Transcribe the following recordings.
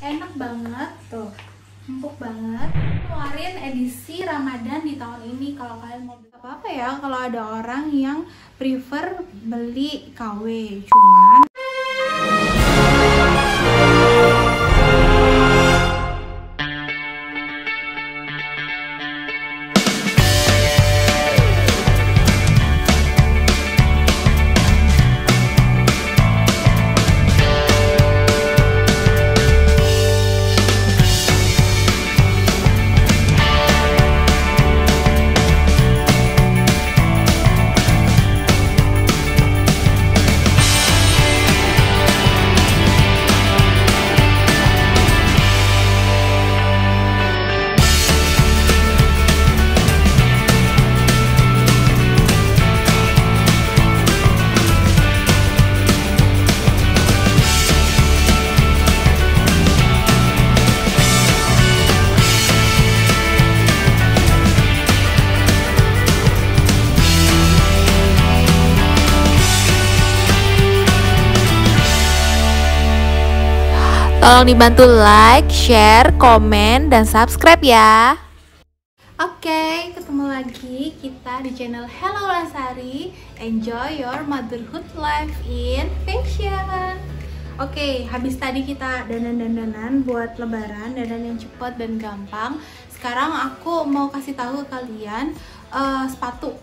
enak banget tuh. Empuk banget. Keluarin edisi Ramadan di tahun ini kalau kalian mau beli. Apa apa ya kalau ada orang yang prefer beli KW cuman Tolong dibantu like, share, komen, dan subscribe ya. Oke, ketemu lagi kita di channel Hello Lasari. Enjoy your motherhood life in fashion. Oke, habis tadi kita dandan-dandanan buat lebaran, dandan yang cepat dan gampang. Sekarang aku mau kasih tahu kalian uh, sepatu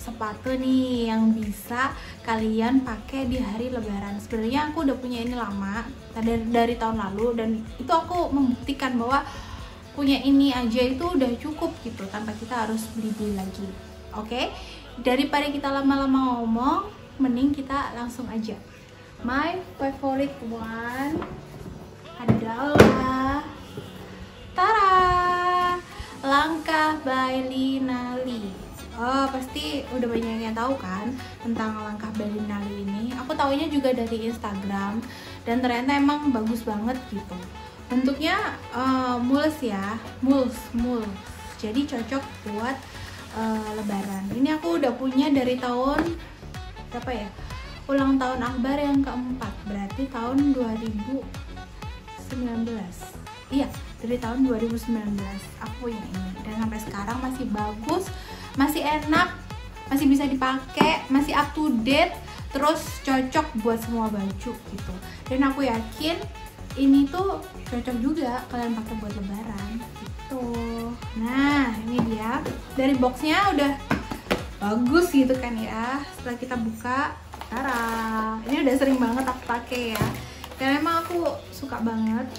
sepatu nih yang bisa kalian pakai di hari lebaran. Sebenarnya aku udah punya ini lama dari, dari tahun lalu dan itu aku membuktikan bahwa punya ini aja itu udah cukup gitu tanpa kita harus beli-beli lagi. Oke? Okay? daripada kita lama-lama ngomong mending kita langsung aja. My favorite one adalah Tara. Langkah by Linali Oh, pasti udah banyak yang tahu kan tentang langkah Belinali ini. Aku taunya juga dari Instagram dan ternyata emang bagus banget gitu. Bentuknya uh, mulus ya, mulus, mulus. Jadi cocok buat uh, lebaran. Ini aku udah punya dari tahun berapa ya? Ulang tahun Akbar yang keempat, berarti tahun 2019. Iya, dari tahun 2019 aku punya ini dan sampai sekarang masih bagus masih enak masih bisa dipakai masih up to date terus cocok buat semua baju gitu. Dan aku yakin ini tuh cocok juga kalian pakai buat lebaran gitu. Nah ini dia. Dari boxnya udah bagus gitu kan ya. Setelah kita buka Tara. Ini udah sering banget aku pakai ya. Dan emang aku suka banget.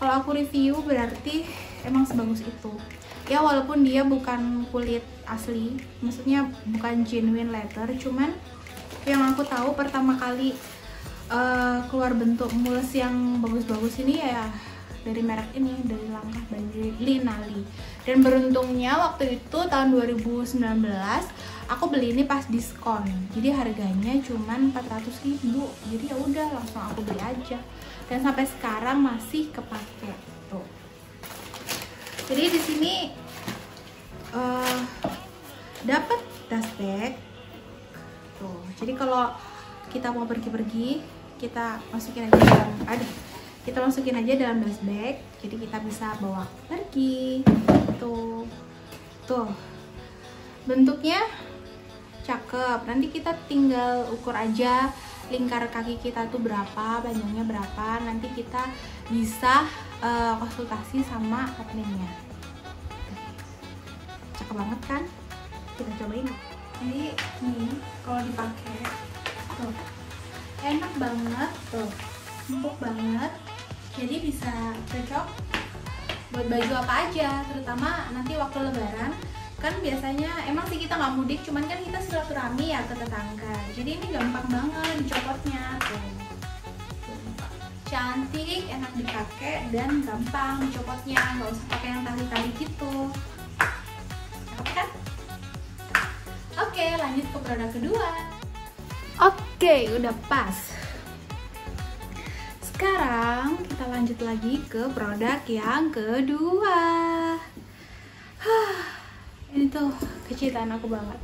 Kalau aku review berarti emang sebagus itu ya walaupun dia bukan kulit asli maksudnya bukan genuine leather cuman yang aku tahu pertama kali uh, keluar bentuk mulus yang bagus-bagus ini ya dari merek ini dari langkah dari Linali. Dan beruntungnya waktu itu tahun 2019 aku beli ini pas diskon. Jadi harganya cuman 400 ribu. Jadi ya udah langsung aku beli aja. Dan sampai sekarang masih kepake jadi di sini uh, dapat dust bag. Tuh jadi kalau kita mau pergi-pergi kita masukin aja dalam aduh kita masukin aja dalam dust bag jadi kita bisa bawa pergi. Tuh tuh. Bentuknya cakep. Nanti kita tinggal ukur aja lingkar kaki kita tuh berapa panjangnya berapa. Nanti kita bisa uh, konsultasi sama openingnya cakep banget kan? Kita cobain. Jadi ini kalau dipakai tuh enak banget tuh empuk banget. Jadi bisa cocok buat baju apa aja terutama nanti waktu lebaran. Kan biasanya emang sih kita nggak mudik cuman kan kita silaturahmi ya ke tetangga. Jadi ini gampang banget dicopotnya tuh cantik enak dipakai dan gampang dicopotnya. Nggak usah pakai yang tali-tali gitu. Oke kan? Oke lanjut ke produk kedua. Oke udah pas. Sekarang kita lanjut lagi ke produk yang kedua. Ini tuh kecintaan aku banget.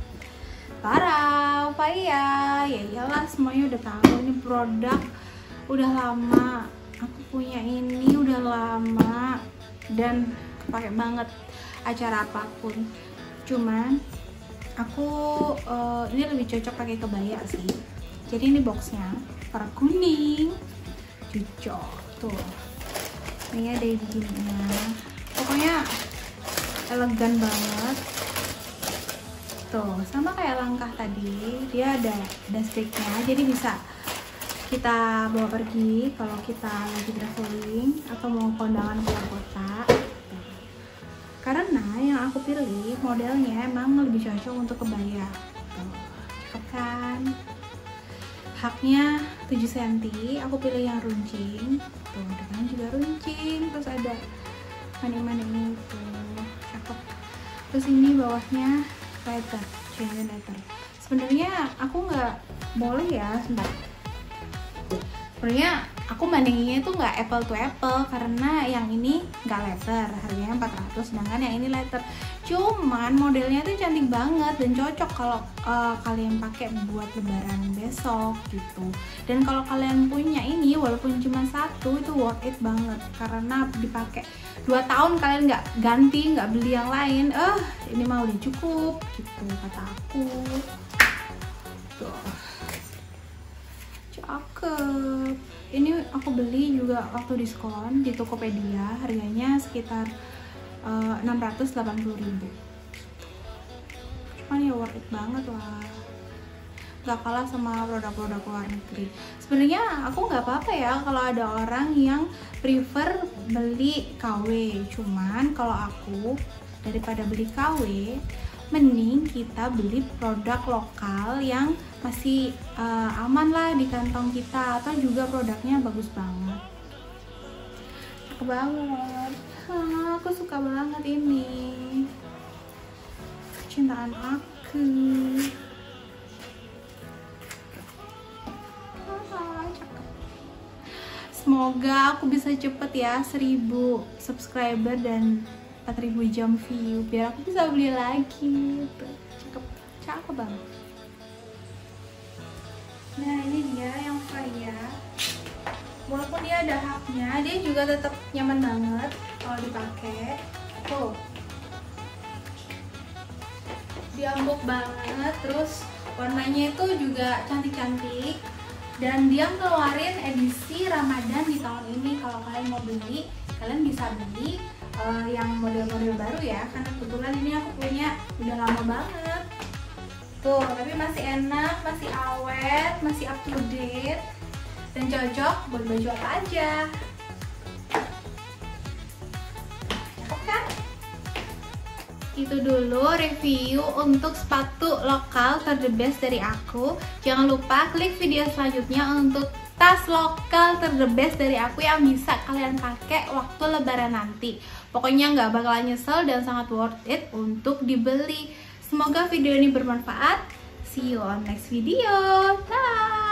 Parah apa ya ya iyalah semuanya udah tahu ini produk udah lama aku punya ini udah lama dan pakai banget acara apa pun. Cuman aku uh, ini lebih cocok pakai kebaya sih. Jadi ini boxnya warna kuning. Cocok tuh. Ini ada begininya. Pokoknya elegan banget. Tuh sama kayak langkah tadi dia ada sticknya. Jadi bisa kita bawa pergi kalau kita lagi traveling atau mau kondangan keluar kota. Karena yang aku pilih modelnya emang lebih cocok untuk kebaya. Cakep kan? Haknya 7 cm aku pilih yang runcing. Tuh depan juga runcing terus ada maning-maning itu cakep. Terus ini bawahnya letter genuine letter sebenarnya aku nggak boleh ya sebentar sebenarnya aku bandinginnya itu nggak apple to apple karena yang ini nggak letter harganya 400 sedangkan yang ini letter cuman modelnya tuh cantik banget dan cocok kalau uh, kalian pakai buat lebaran besok gitu. Dan kalau kalian punya ini walaupun cuma satu itu worth it banget. Karena dipakai dua tahun kalian nggak ganti nggak beli yang lain eh uh, ini mah udah cukup gitu kata aku. Tuh. Cakep aku beli juga waktu diskon di Tokopedia harganya sekitar uh, eh, 680 ribu. Cuman ya worth it banget lah. Gak kalah sama produk-produk luar negeri. Sebenarnya aku nggak apa-apa ya kalau ada orang yang prefer beli KW cuman kalau aku daripada beli KW mending kita beli produk lokal yang masih uh, aman lah di kantong kita atau juga produknya bagus banget. Cakep banget. Ah, aku suka banget ini. Cintaan aku. Semoga aku bisa cepet ya 1000 subscriber dan 4000 jam view biar aku bisa beli lagi. Cakep cakep banget nah ini dia yang Freya walaupun dia ada haknya dia juga tetap nyaman banget kalau dipakai. Tuh. Dia empuk banget terus warnanya itu juga cantik-cantik. Dan dia ngeluarin edisi Ramadan di tahun ini. Kalau kalian mau beli kalian bisa beli uh, yang model-model baru ya. Karena kebetulan ini aku punya udah lama banget tuh tapi masih enak masih awet masih up to date dan cocok buat baju apa aja. Kan? itu dulu review untuk sepatu lokal terdebes dari aku. Jangan lupa klik video selanjutnya untuk tas lokal terdebes dari aku yang bisa kalian pakai waktu lebaran nanti. Pokoknya nggak bakalan nyesel dan sangat worth it untuk dibeli semoga video ini bermanfaat. See you on next video. Bye